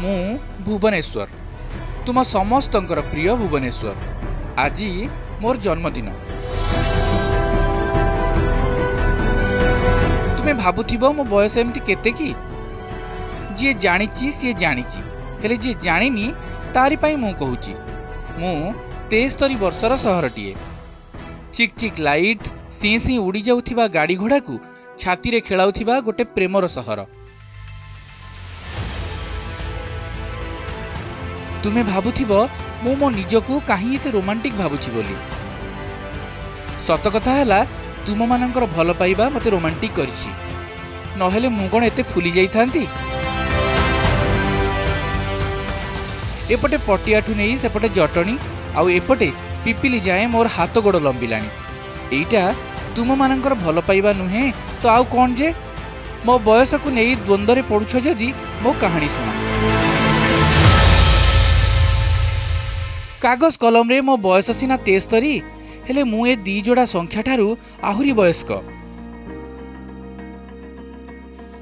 ମୁଁ ଭୁବନେଶ୍ୱର। ତୁମ ସମସ୍ତଙ୍କର ପ୍ରିୟ ଭୁବନେଶ୍ୱର। ଆଜି ମୋର ଜନ୍ମଦିନ। ତୁମେ ଭାବୁଥିବ ମୋ ବୟସ ଏମିତି କେତେ କି? ଯିଏ ଜାଣିଛି ସିଏ ଜାଣିଛି। ହେଲେ ଯିଏ ଜାଣିନି ତାରି ପାଇଁ ମୁଁ କହୁଛି। ମୁଁ ତେସ୍ତରୀ ବର୍ଷର ସହରଟିଏ। ଚିକ୍ ଚିକ୍ ଲାଇଟ୍ ସିଁ ସିଁ ଉଡ଼ି ଯାଉଥିବା ଗାଡ଼ି ଘୋଡ଼ାକୁ ଛାତିରେ ଖେଳାଉଥିବା ଗୋଟେ ପ୍ରେମର ସହର। ତୁମେ ଭାବୁଥିବ ମୁଁ ମୋ ନିଜକୁ କାହିଁ ଏତେ ରୋମାଣ୍ଟିକ୍ ଭାବୁଛି ବୋଲି। ସତ କଥା ହେଲା ତୁମମାନଙ୍କର ଭଲ ପାଇବା ମୋତେ ରୋମାଣ୍ଟିକ୍ କରିଛି। ନହେଲେ ମୁଁ କ'ଣ ଏତେ ଫୁଲି ଯାଇଥାନ୍ତି? ଏପଟେ ପଟିଆଠୁ ନେଇ ସେପଟେ ଜଟଣୀ ଆଉ ଏପଟେ ପିପିଲି ଯାଏଁ ମୋର ହାତ ଗୋଡ଼ ଲମ୍ବିଲାଣି। ଏଇଟା ତୁମମାନଙ୍କର ଭଲ ପାଇବା ନୁହେଁ ତ ଆଉ କ'ଣ ଯେ? ମୋ ବୟସକୁ ନେଇ ଦ୍ୱନ୍ଦ୍ୱରେ ପଡ଼ୁଛ ଯଦି ମୋ କାହାଣୀ ଶୁଣ। କାଗଜ କଲମରେ ମୋ ବୟସ ସିନା ତେସ୍ତରୀ ହେଲେ ମୁଁ ଏ ଦି ଯୋଡ଼ା ସଂଖ୍ୟାଠାରୁ ଆହୁରି ବୟସ୍କ।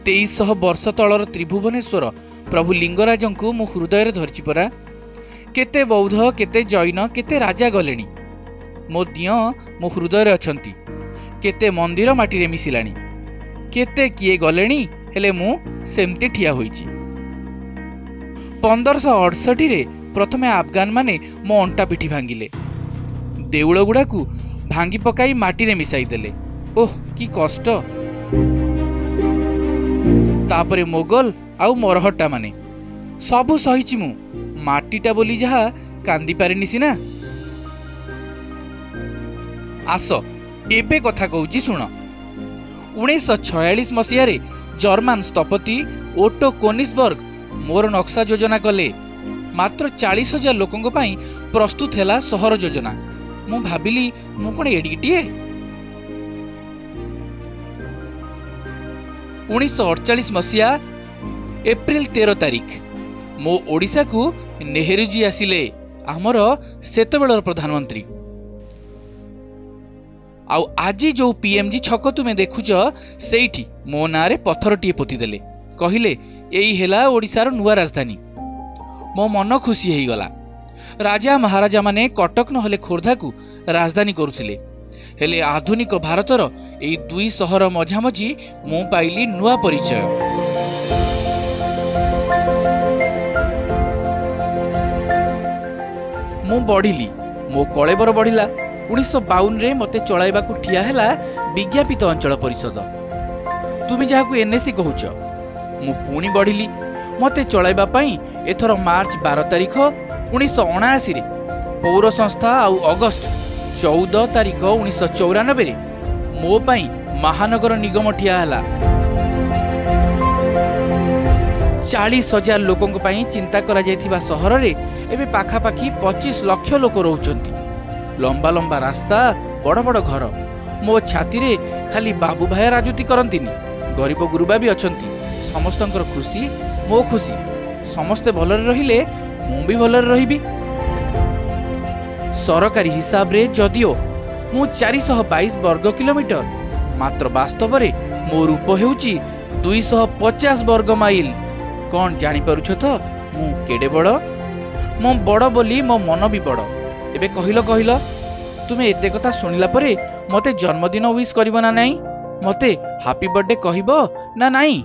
ତେଇଶଶହ ବର୍ଷ ତଳର ତ୍ରିଭୁବନେଶ୍ୱର ପ୍ରଭୁ ଲିଙ୍ଗରାଜଙ୍କୁ ମୁଁ ହୃଦୟରେ ଧରିଛି ପରା। କେତେ ବୌଦ୍ଧ କେତେ ଜୈନ କେତେ ରାଜା ଗଲେଣି। ମୋ ଦିଅଁ ମୋ ହୃଦୟରେ ଅଛନ୍ତି। କେତେ ମନ୍ଦିର ମାଟିରେ ମିଶିଲାଣି। କେତେ କିଏ ଗଲେଣି ହେଲେ ମୁଁ ସେମିତି ଠିଆ ହୋଇଛି। ପନ୍ଦରଶହ ଅଠଷଠିରେ ପ୍ରଥମେ ଆଫଗାନମାନେ ମୋ ଅଣ୍ଟା ପିଠି ଭାଙ୍ଗିଲେ ଦେଉଳ ଗୁଡ଼ାକୁ ଭାଙ୍ଗି ପକାଇ ମାଟିରେ ମିଶାଇ ଦେଲେ। ଓଃ କି କଷ୍ଟ। ତାପରେ ମୋଗଲ ଆଉ ମରହଟ୍ଟା ମାନେ। ସବୁ ସହିଛି ମୁଁ। ମାଟିଟା ବୋଲି ଯାହା କାନ୍ଦି ପାରିନି ସିନା। ଆସ ଏବେ କଥା କହୁଛି ଶୁଣ। ଉଣେଇଶହ ଛୟାଳିଶ ମସିହାରେ ଜର୍ମାନ ସ୍ଥପତି ଓଟୋ କୋନିସବର୍ଗ ମୋର ନକ୍ସା ଯୋଜନା କଲେ। ମାତ୍ର ଚାଳିଶ ହଜାର ଲୋକଙ୍କ ପାଇଁ ପ୍ରସ୍ତୁତ ହେଲା ସହର ଯୋଜନା। ମୁଁ ଭାବିଲି ମୁଁ କ'ଣ ଏଡ଼ିକିଟିଏ ଉଣେଇଶହ ଅଡ଼ଚାଳିଶ ମସିହା ଏପ୍ରିଲ ତେର ତାରିଖ। ମୋ ଓଡ଼ିଶାକୁ ନେହେରୁଜୀ ଆସିଲେ ଆମର ସେତେବେଳର ପ୍ରଧାନମନ୍ତ୍ରୀ। ଆଉ ଆଜି ଯୋଉ ପିଏମ୍ଜି ଛକ ତୁମେ ଦେଖୁଛ ସେଇଠି ମୋ ନାଁରେ ପଥରଟିଏ ପୋତିଦେଲେ। କହିଲେ ଏଇ ହେଲା ଓଡ଼ିଶାର ନୂଆ ରାଜଧାନୀ। ମୋ ମନ ଖୁସି ହେଇଗଲା। ରାଜା ମହାରାଜାମାନେ କଟକ ନହେଲେ ଖୋର୍ଦ୍ଧାକୁ ରାଜଧାନୀ କରୁଥିଲେ। ହେଲେ ଆଧୁନିକ ଭାରତର ଏଇ ଦୁଇ ସହର ମଝାମଝି ମୁଁ ପାଇଲି ନୂଆ ପରିଚୟ। ମୁଁ ବଢ଼ିଲି। ମୋ କଳେବର ବଢ଼ିଲା। ଉଣେଇଶହ ବାଉନରେ ମୋତେ ଚଳାଇବାକୁ ଠିଆ ହେଲା ବିଜ୍ଞାପିତ ଅଞ୍ଚଳ ପରିଷଦ। ତୁମେ ଯାହାକୁ ଏନ୍ଏସି କହୁଛ। ମୁଁ ପୁଣି ବଢ଼ିଲି। ମୋତେ ଚଳାଇବା ପାଇଁ ଏଥର ମାର୍ଚ୍ଚ ବାର ତାରିଖ ଉଣେଇଶହ ଅଣାଅଶୀରେ। ପୌର ସଂସ୍ଥା ଆଉ ଅଗଷ୍ଟ ଚଉଦ ତାରିଖ ଉଣେଇଶହ ଚଉରାନବେରେ ମୋ ପାଇଁ ମହାନଗର ନିଗମ ଠିଆ ହେଲା। ଚାଳିଶ ହଜାର ଲୋକଙ୍କ ପାଇଁ ଚିନ୍ତା କରାଯାଇଥିବା ସହରରେ ଏବେ ପାଖାପାଖି ପଚିଶ ଲକ୍ଷ ଲୋକ ରହୁଛନ୍ତି। ଲମ୍ବା ଲମ୍ବା ରାସ୍ତା ବଡ଼ ବଡ଼ ଘର। ମୋ ଛାତିରେ ଖାଲି ବାବୁ ଭାଇ ରାଜୁତି କରନ୍ତିନି। ଗରିବ ଗୁରୁବା ବି ଅଛନ୍ତି। ସମସ୍ତଙ୍କର ଖୁସି ମୋ ଖୁସି। ସମସ୍ତେ ଭଲରେ ରହିଲେ ମୁଁ ବି ଭଲରେ ରହିବି ସରକାରୀ ହିସାବରେ ଯଦିଓ ମୁଁ ଚାରିଶହ ବାଇଶ ବର୍ଗ କିଲୋମିଟର ମାତ୍ର ବାସ୍ତବରେ ମୋ ରୂପ ହେଉଛି ଦୁଇଶହ ପଚାଶ ବର୍ଗ ମାଇଲ। କ'ଣ ଜାଣିପାରୁଛ ତ? ମୁଁ କେଡ଼େ ବଡ଼? ମୁଁ ବଡ଼ ବୋଲି ମୋ ମନ ବି ବଡ଼। ଏବେ କହିଲ କହିଲ ତୁମେ ଏତେ କଥା ଶୁଣିଲା ପରେ ମୋତେ ଜନ୍ମଦିନ ୱିଶ୍ କରିବ ନା ନାହିଁ ମୋତେ ହାପି ବର୍ଥଡେ କହିବ ନା ନାହିଁ